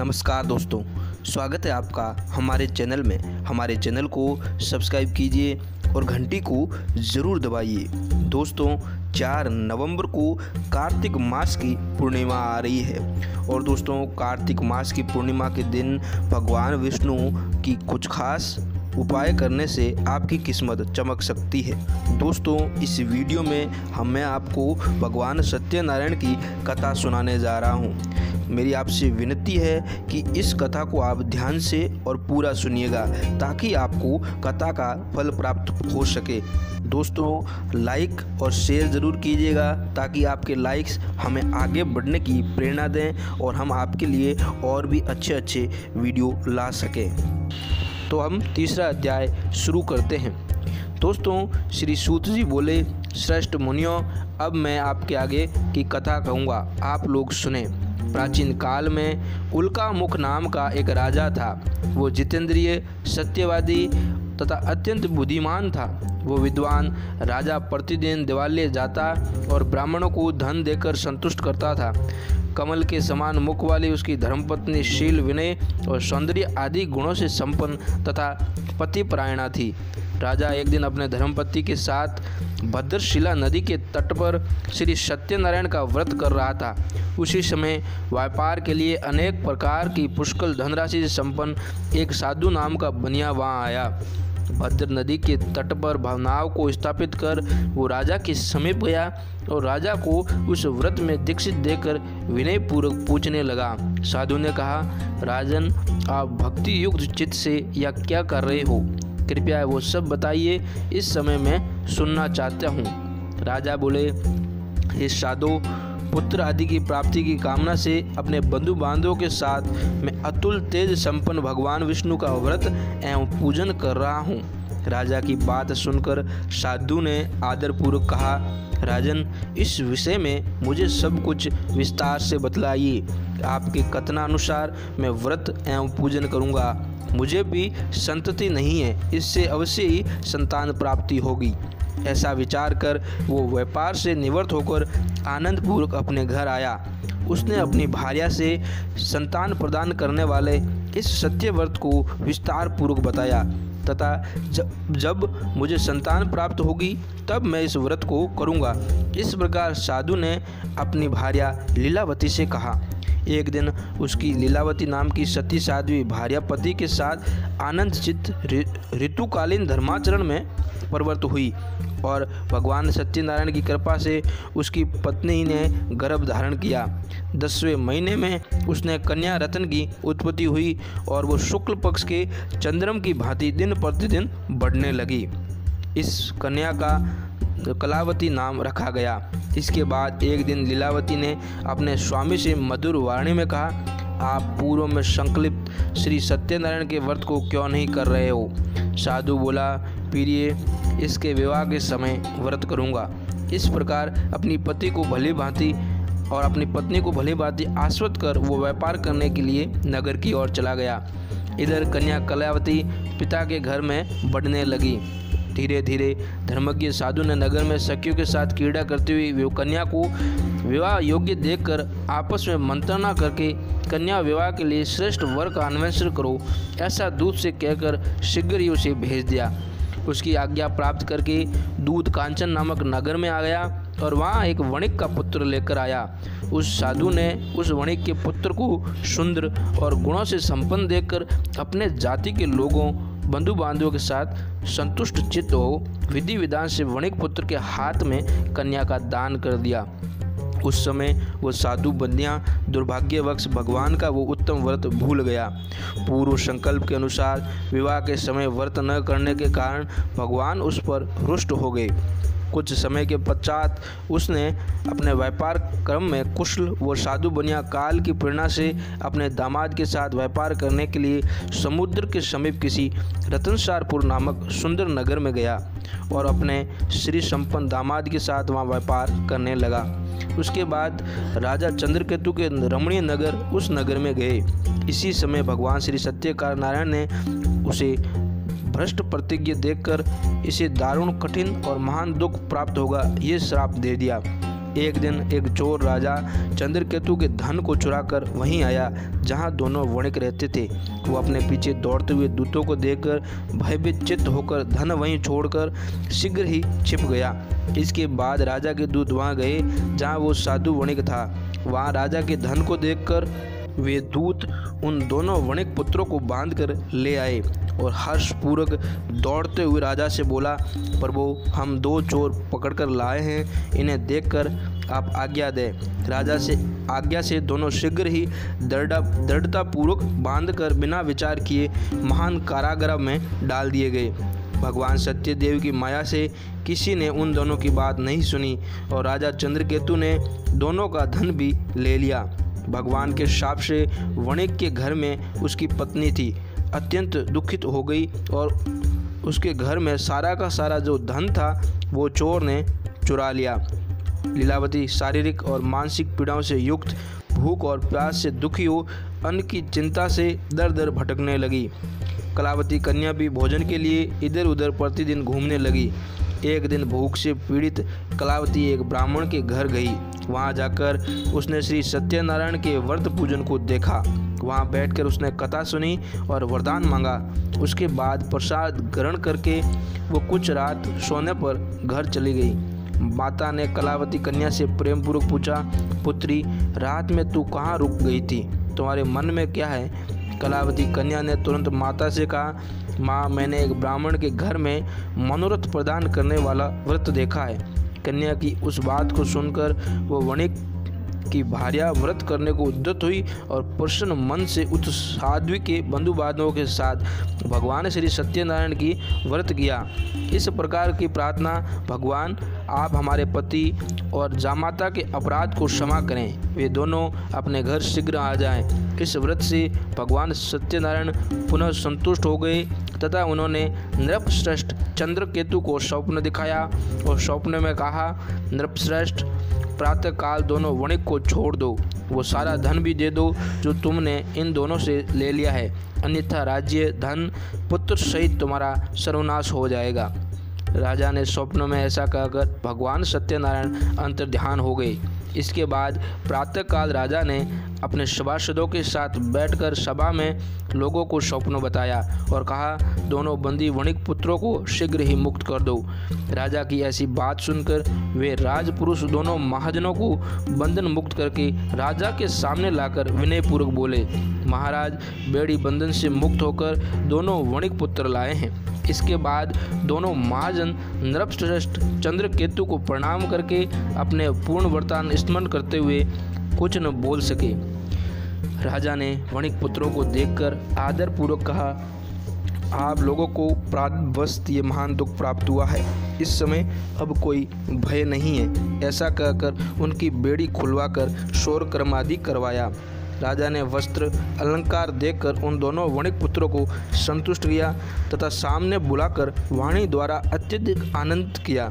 नमस्कार दोस्तों, स्वागत है आपका हमारे चैनल में। हमारे चैनल को सब्सक्राइब कीजिए और घंटी को ज़रूर दबाइए। दोस्तों, चार नवंबर को कार्तिक मास की पूर्णिमा आ रही है और दोस्तों, कार्तिक मास की पूर्णिमा के दिन भगवान विष्णु की कुछ खास उपाय करने से आपकी किस्मत चमक सकती है। दोस्तों, इस वीडियो में हम मैं आपको भगवान सत्यनारायण की कथा सुनाने जा रहा हूँ। मेरी आपसे विनती है कि इस कथा को आप ध्यान से और पूरा सुनिएगा, ताकि आपको कथा का फल प्राप्त हो सके। दोस्तों लाइक और शेयर ज़रूर कीजिएगा, ताकि आपके लाइक्स हमें आगे बढ़ने की प्रेरणा दें और हम आपके लिए और भी अच्छे अच्छे वीडियो ला सकें। तो हम तीसरा अध्याय शुरू करते हैं। दोस्तों, श्री सूत जी बोले, श्रेष्ठ मुनियों, अब मैं आपके आगे की कथा कहूँगा। आप लोग सुने। प्राचीन काल में उल्का मुख नाम का एक राजा था। वो जितेंद्रिय, सत्यवादी तथा अत्यंत बुद्धिमान था। वो विद्वान राजा प्रतिदिन दिवाले जाता और ब्राह्मणों को धन देकर संतुष्ट करता था। कमल के समान मुख वाली उसकी धर्मपत्नी शील विनय और सौंदर्य आदि गुणों से संपन्न तथा पतिपरायणा थी। राजा एक दिन अपने धर्मपति के साथ भद्रशिला नदी के तट पर श्री सत्यनारायण का व्रत कर रहा था। उसी समय व्यापार के लिए अनेक प्रकार की पुष्कल धनराशि से संपन्न एक साधु नाम का बनिया वहाँ आया। भद्र नदी के तट पर भावनाओं को स्थापित कर वो राजा के समीप गया और राजा को उस व्रत में दीक्षित देकर विनय पूर्वक पूछने लगा। साधु ने कहा, राजन, आप भक्ति युक्त चित्त से या क्या कर रहे हो? कृपया वो सब बताइए, इस समय मैं सुनना चाहता हूँ। राजा बोले, हे साधो, पुत्र आदि की प्राप्ति की कामना से अपने बंधु बांधवों के साथ मैं अतुल तेज संपन्न भगवान विष्णु का व्रत एवं पूजन कर रहा हूँ। राजा की बात सुनकर साधु ने आदरपूर्वक कहा, राजन, इस विषय में मुझे सब कुछ विस्तार से बतलाइए। आपके कथनानुसार मैं व्रत एवं पूजन करूँगा। मुझे भी संतति नहीं है, इससे अवश्य ही संतान प्राप्ति होगी। ऐसा विचार कर वो व्यापार से निवृत्त होकर आनंदपूर्वक अपने घर आया। उसने अपनी भार्या से संतान प्रदान करने वाले इस सत्य व्रत को विस्तार पूर्वक बताया, तथा जब जब मुझे संतान प्राप्त होगी, तब मैं इस व्रत को करूँगा। इस प्रकार साधु ने अपनी भार्या लीलावती से कहा। एक दिन उसकी लीलावती नाम की सती साध्वी भार्या पति के साथ आनंद चित्त ऋतुकालीन धर्माचरण में प्रवृत्त हुई और भगवान सत्यनारायण की कृपा से उसकी पत्नी ने गर्भ धारण किया। दसवें महीने में उसने कन्या रत्न की उत्पत्ति हुई और वो शुक्ल पक्ष के चंद्रम की भांति दिन प्रतिदिन बढ़ने लगी। इस कन्या का कलावती नाम रखा गया। इसके बाद एक दिन लीलावती ने अपने स्वामी से मधुर वाणी में कहा, आप पूर्व में संकलित श्री सत्यनारायण के व्रत को क्यों नहीं कर रहे हो? साधु बोला, प्रिय, इसके विवाह के समय व्रत करूँगा। इस प्रकार अपनी पति को भली भांति और अपनी पत्नी को भली भांति आश्वत कर वो व्यापार करने के लिए नगर की ओर चला गया। इधर कन्या कलावती पिता के घर में बढ़ने लगी। धीरे धीरे धर्मज्ञ साधु ने नगर में सखियों के साथ क्रीड़ा करती हुई कन्या को विवाह योग्य देखकर आपस में मंत्रणा करके कन्या विवाह के लिए श्रेष्ठ वर का अन्वेषण करो, ऐसा दूध से कहकर शीघ्र ही उसे भेज दिया। उसकी आज्ञा प्राप्त करके दूध कांचन नामक नगर में आ गया और वहाँ एक वणिक का पुत्र लेकर आया। उस साधु ने उस वणिक के पुत्र को सुंदर और गुणों से संपन्न देखकर अपने जाति के लोगों बंधु बांधवों के साथ संतुष्ट चित्त हो विधि विधान से वणिक पुत्र के हाथ में कन्या का दान कर दिया। उस समय वो साधु बंदियाँ, दुर्भाग्यवश भगवान का वो उत्तम व्रत भूल गया। पूर्व संकल्प के अनुसार विवाह के समय व्रत न करने के कारण भगवान उस पर रुष्ट हो गए। कुछ समय के पश्चात उसने अपने व्यापार क्रम में कुशल व साधु बनिया काल की प्रेरणा से अपने दामाद के साथ व्यापार करने के लिए समुद्र के समीप किसी रतनसारपुर नामक सुंदर नगर में गया और अपने श्री संपन्न दामाद के साथ वहाँ व्यापार करने लगा। उसके बाद राजा चंद्रकेतु के रमणीय नगर उस नगर में गए। इसी समय भगवान श्री सत्यकार नारायण ने उसे भ्रष्ट प्रतिज्ञा देखकर इसे दारुण, कठिन और महान दुख प्राप्त होगा, ये श्राप दे दिया। एक दिन एक चोर राजा चंद्रकेतु के धन को चुराकर वहीं आया, जहाँ दोनों वणिक रहते थे। वो अपने पीछे दौड़ते हुए दूतों को देखकर भयभीत चित्त होकर धन वहीं छोड़कर शीघ्र ही छिप गया। इसके बाद राजा के दूत वहाँ गए, जहाँ वो साधु वणिक था। वहाँ राजा के धन को देखकर वे दूत उन दोनों वणिक पुत्रों को बाँध कर ले आए और हर्षपूर्वक दौड़ते हुए राजा से बोला, प्रभु, हम दो चोर पकड़कर लाए हैं, इन्हें देखकर आप आज्ञा दें। राजा से, आज्ञा से दोनों शीघ्र ही दृढ़, दृढ़तापूर्वक बाँध कर बिना विचार किए महान कारागृह में डाल दिए गए। भगवान सत्यदेव की माया से किसी ने उन दोनों की बात नहीं सुनी और राजा चंद्रकेतु ने दोनों का धन भी ले लिया। भगवान के शाप से वणिक के घर में उसकी पत्नी थी। अत्यंत दुखित हो गई और उसके घर में सारा का सारा जो धन था, वो चोर ने चुरा लिया। लीलावती शारीरिक और मानसिक पीड़ाओं से युक्त, भूख और प्यास से दुखी हो, अन्न की चिंता से दर दर भटकने लगी। कलावती कन्या भी भोजन के लिए इधर उधर प्रतिदिन घूमने लगी। एक दिन भूख से पीड़ित कलावती एक ब्राह्मण के घर गई। वहाँ जाकर उसने श्री सत्यनारायण के व्रत पूजन को देखा। वहाँ बैठकर उसने कथा सुनी और वरदान मांगा। उसके बाद प्रसाद ग्रहण करके वो कुछ रात सोने पर घर चली गई। माता ने कलावती कन्या से प्रेम पूर्वक पूछा, पुत्री, रात में तू कहाँ रुक गई थी? तुम्हारे मन में क्या है? कलावती कन्या ने तुरंत माता से कहा माँ, मैंने एक ब्राह्मण के घर में मनोरथ प्रदान करने वाला व्रत देखा है। कन्या की उस बात को सुनकर वो वणिक की भार्या व्रत करने को उद्यत हुई और प्रसन्न मन से उस साध्वी के बंधु बांधवों के साथ भगवान श्री सत्यनारायण की व्रत किया इस प्रकार की प्रार्थना, भगवान, आप हमारे पति और जामाता के अपराध को क्षमा करें वे दोनों अपने घर शीघ्र आ जाएँ। इस व्रत से भगवान सत्यनारायण पुनः संतुष्ट हो गए तथा उन्होंने नृपश्रेष्ठ चंद्रकेतु को स्वप्न दिखाया और स्वप्न में कहा, नृपश्रेष्ठ प्रातःकाल दोनों वणिक को छोड़ दो। वो सारा धन भी दे दो, जो तुमने इन दोनों से ले लिया है। अन्यथा राज्य, धन, पुत्र सहित तुम्हारा सर्वनाश हो जाएगा। राजा ने स्वप्न में ऐसा कहकर भगवान सत्यनारायण अंतर्ध्यान हो गए। इसके बाद प्रातःकाल राजा ने अपने सभासदों के साथ बैठकर सभा में लोगों को स्वप्न बताया और कहा, दोनों बंदी वणिक पुत्रों को शीघ्र ही मुक्त कर दो। राजा की ऐसी बात सुनकर वे राजपुरुष दोनों महाजनों को बंधन मुक्त करके राजा के सामने लाकर विनयपूर्वक बोले, महाराज, बेड़ी बंधन से मुक्त होकर दोनों वणिक पुत्र लाए हैं। इसके बाद दोनों महाजन नृपश्रेष्ठ चंद्रकेतु को प्रणाम करके अपने पूर्ण वर्तान स्मरण करते हुए कुछ न बोल सके। राजा ने वणिक पुत्रों को देखकर आदरपूर्वक कहा, आप लोगों को प्रातवस्त ये महान दुख प्राप्त हुआ है। इस समय अब कोई भय नहीं है। ऐसा कहकर उनकी बेड़ी खुलवाकर शोर कर्मादि करवाया। राजा ने वस्त्र अलंकार देखकर उन दोनों वणिक पुत्रों को संतुष्ट किया तथा सामने बुलाकर वाणी द्वारा अत्यधिक आनंद किया।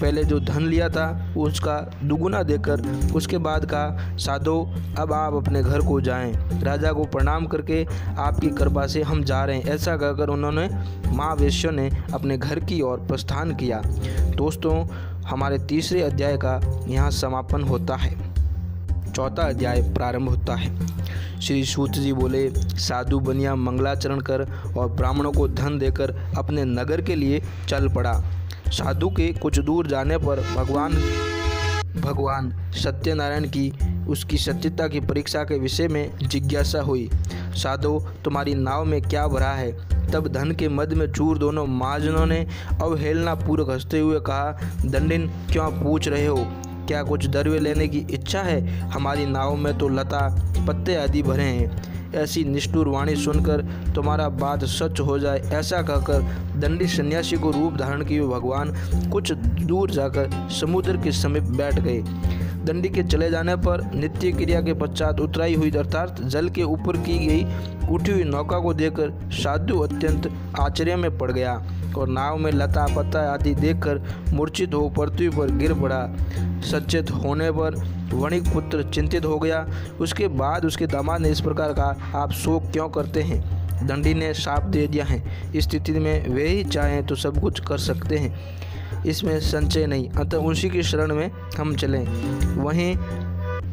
पहले जो धन लिया था, उसका दुगुना देकर उसके बाद कहा साधो, अब आप अपने घर को जाएँ। राजा को प्रणाम करके आपकी कृपा से हम जा रहे हैं। ऐसा कहकर उन्होंने माँ वेश्य ने अपने घर की ओर प्रस्थान किया। दोस्तों, हमारे तीसरे अध्याय का यहाँ समापन होता है। चौथा अध्याय प्रारंभ होता है। श्री सूत जी बोले, साधु बनिया मंगलाचरण कर और ब्राह्मणों को धन देकर अपने नगर के लिए चल पड़ा। साधु के कुछ दूर जाने पर भगवान भगवान सत्यनारायण की उसकी सत्यता की परीक्षा के विषय में जिज्ञासा हुई। साधु, तुम्हारी नाव में क्या भरा है तब धन के मध्य में चूर दोनों महाजनों ने अवहेलना पूर्वक हँसते हुए कहा, दंडिन, क्यों पूछ रहे हो? क्या कुछ दरवे लेने की इच्छा है? हमारी नाव में तो लता पत्ते आदि भरे हैं। ऐसी निष्ठुर वाणी सुनकर तुम्हारा बात सच हो जाए, ऐसा कहकर दंडी सन्यासी को रूप धारण किए भगवान कुछ दूर जाकर समुद्र के समीप बैठ गए। दंडी के चले जाने पर नित्य क्रिया के पश्चात उतराई हुई अर्थात जल के ऊपर की गई, उठी हुई नौका को देखकर साधु अत्यंत आश्चर्य में पड़ गया और नाव में लता पत्ता आदि देखकर मूर्छित हो पृथ्वी पर गिर पड़ा। सचेत होने पर वणिक पुत्र चिंतित हो गया। उसके बाद उसके दामाद ने इस प्रकार कहा, आप शोक क्यों करते हैं? दंडी ने साप दे दिया है। इस स्थिति में वे ही चाहें तो सब कुछ कर सकते हैं। इसमें संचय नहीं। अतः उसी की शरण में हम चलें। वहीं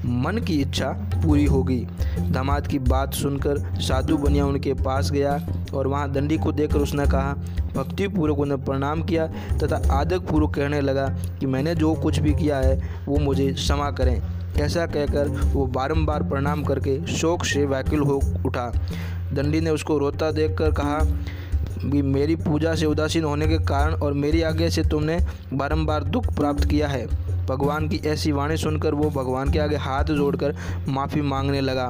मन की इच्छा पूरी होगी दामाद की बात सुनकर साधु बनिया उनके पास गया और वहाँ दंडी को देखकर उसने कहा, भक्तिपूर्वक उन्हें प्रणाम किया तथा आदक पूर्वक कहने लगा कि मैंने जो कुछ भी किया है, वो मुझे क्षमा करें। ऐसा कहकर वो बारंबार प्रणाम करके शोक से व्याकुल हो उठा। दंडी ने उसको रोता देखकर कहा कि मेरी पूजा से उदासीन होने के कारण और मेरी आगे से तुमने बारंबार दुख प्राप्त किया है। भगवान की ऐसी वाणी सुनकर वो भगवान के आगे हाथ जोड़कर माफ़ी मांगने लगा।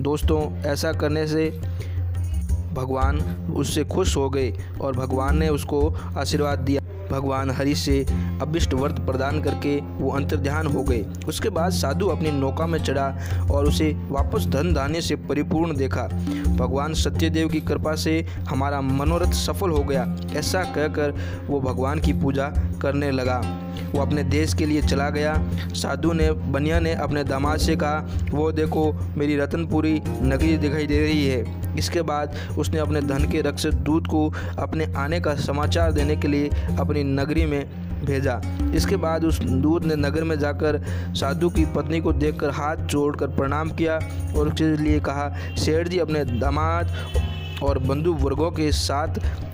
दोस्तों, ऐसा करने से भगवान उससे खुश हो गए और भगवान ने उसको आशीर्वाद दिया। भगवान हरि से अभिष्ट व्रत प्रदान करके वो अंतर्ध्यान हो गए। उसके बाद साधु अपनी नौका में चढ़ा और उसे वापस धन धान्य से परिपूर्ण देखा। भगवान सत्यदेव की कृपा से हमारा मनोरथ सफल हो गया। ऐसा कहकर वो भगवान की पूजा करने लगा। वो अपने देश के लिए चला गया। साधु ने, बनिया ने अपने दामाद से कहा, वो देखो, मेरी रतनपुरी नगरी दिखाई दे रही है। इसके बाद उसने अपने धन के रक्षित दूत को अपने आने का समाचार देने के लिए अपनी नगरी में भेजा। इसके बाद उस दूत ने नगर में जाकर साधु की पत्नी को देखकर हाथ जोड़कर प्रणाम किया और उसके लिए कहा शेठ जी, अपने दामाद और बंधु वर्गों के साथ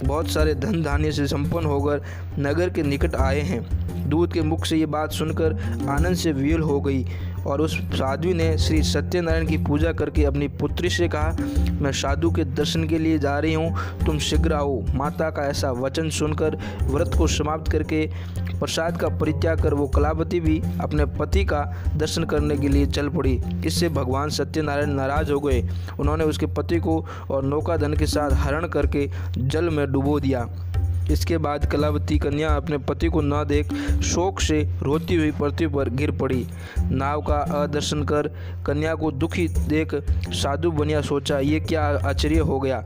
बहुत सारे धन धान्य से संपन्न होकर नगर के निकट आए हैं। दूध के मुख से ये बात सुनकर आनंद से व्यूल हो गई। और उस साधु ने श्री सत्यनारायण की पूजा करके अपनी पुत्री से कहा, मैं साधु के दर्शन के लिए जा रही हूँ। तुम शीघ्र आओ। माता का ऐसा वचन सुनकर व्रत को समाप्त करके प्रसाद का परित्याग कर वो कलावती भी अपने पति का दर्शन करने के लिए चल पड़ी इससे भगवान सत्यनारायण नाराज़ हो गए। उन्होंने उसके पति को और नौका धन के साथ हरण करके जल में डुबो दिया। इसके बाद कलावती कन्या अपने पति को न देख शोक से रोती हुई पृथ्वी पर गिर पड़ी। नाव का अदर्शन कर कन्या को दुखी देख साधु बनिया सोचा, ये क्या आश्चर्य हो गया?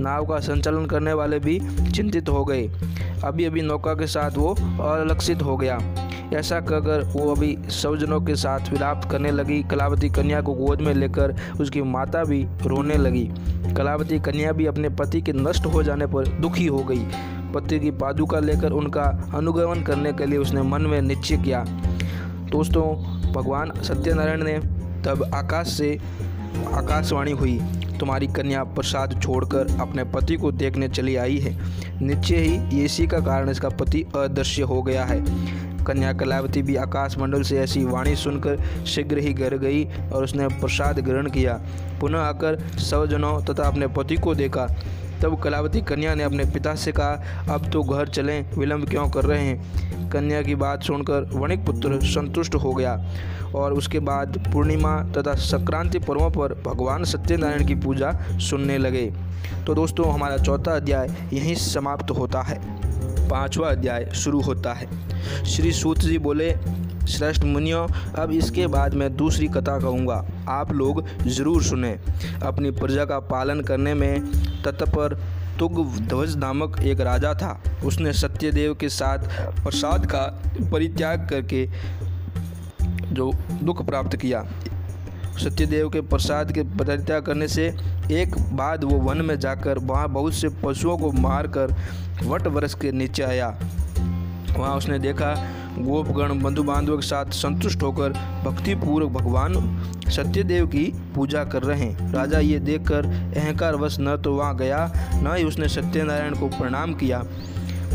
नाव का संचालन करने वाले भी चिंतित हो गए। अभी अभी नौका के साथ वो अलक्षित हो गया। ऐसा कहकर वो अभी स्वजनों के साथ विलाप करने लगी। कलावती कन्या को गोद में लेकर उसकी माता भी रोने लगी। कलावती कन्या भी अपने पति के नष्ट हो जाने पर दुखी हो गई। पति की पादुका लेकर उनका अनुगमन करने के लिए उसने मन में निश्चय किया। दोस्तों, भगवान सत्यनारायण ने तब आकाश से आकाशवाणी हुई। तुम्हारी कन्या प्रसाद छोड़कर अपने पति को देखने चली आई है। निश्चय ही इसी का कारण इसका पति अदृश्य हो गया है। कन्या कलावती भी आकाश मंडल से ऐसी वाणी सुनकर शीघ्र ही घर गई और उसने प्रसाद ग्रहण किया। पुनः आकर स्वजनों तथा अपने पति को देखा। तब कलावती कन्या ने अपने पिता से कहा, अब तो घर चलें, विलंब क्यों कर रहे हैं? कन्या की बात सुनकर वणिक पुत्र संतुष्ट हो गया और उसके बाद पूर्णिमा तथा संक्रांति पर्वों पर भगवान सत्यनारायण की पूजा सुनने लगे। तो दोस्तों, हमारा चौथा अध्याय यहीं समाप्त होता है। पांचवा अध्याय शुरू होता है। श्री सूत जी बोले, श्रेष्ठ मुनियों, अब इसके बाद मैं दूसरी कथा कहूँगा। आप लोग ज़रूर सुने। अपनी प्रजा का पालन करने में तत्पर तुग ध्वज नामक एक राजा था। उसने सत्यदेव के साथ प्रसाद का परित्याग करके जो दुख प्राप्त किया। सत्यदेव के प्रसाद के परित्याग करने से एक बाद वो वन में जाकर वहाँ बहुत से पशुओं को मारकर वट वरस के नीचे आया। वहाँ उसने देखा गोपगण बंधु बांधवों के साथ संतुष्ट होकर भक्तिपूर्वक भगवान सत्यदेव की पूजा कर रहे हैं। राजा ये देखकर अहंकार वश न तो वहाँ गया, न ही उसने सत्यनारायण को प्रणाम किया।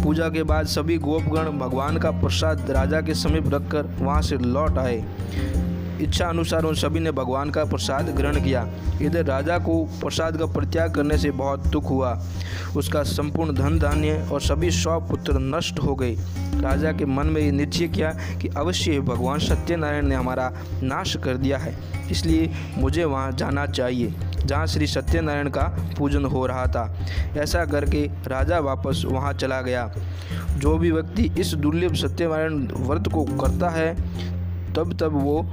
पूजा के बाद सभी गोपगण भगवान का प्रसाद राजा के समीप रखकर वहाँ से लौट आए। इच्छा अनुसार उन सभी ने भगवान का प्रसाद ग्रहण किया। इधर राजा को प्रसाद का परित्याग करने से बहुत दुख हुआ। उसका संपूर्ण धन धान्य और सभी सौ पुत्र नष्ट हो गए। राजा के मन में ये निश्चय किया कि अवश्य भगवान सत्यनारायण ने हमारा नाश कर दिया है। इसलिए मुझे वहाँ जाना चाहिए, जहाँ श्री सत्यनारायण का पूजन हो रहा था। ऐसा करके राजा वापस वहाँ चला गया। जो भी व्यक्ति इस दुर्लभ सत्यनारायण व्रत को करता है, तब तब वो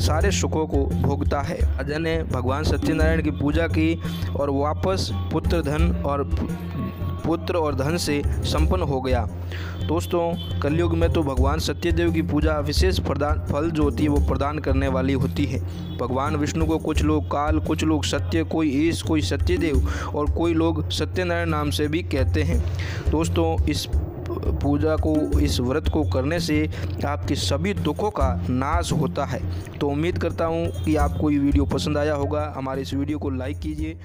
सारे सुखों को भोगता है। अजय ने भगवान सत्यनारायण की पूजा की और वापस पुत्र धन और पुत्र और धन से संपन्न हो गया। दोस्तों, कलयुग में तो भगवान सत्यदेव की पूजा विशेष प्रदान फल जो होती है वो प्रदान करने वाली होती है। भगवान विष्णु को कुछ लोग काल, कुछ लोग सत्य, कोई ईश, कोई सत्यदेव और कोई लोग सत्यनारायण नाम से भी कहते हैं। दोस्तों, इस पूजा को, इस व्रत को करने से आपके सभी दुखों का नाश होता है। तो उम्मीद करता हूँ कि आपको ये वीडियो पसंद आया होगा। हमारे इस वीडियो को लाइक कीजिए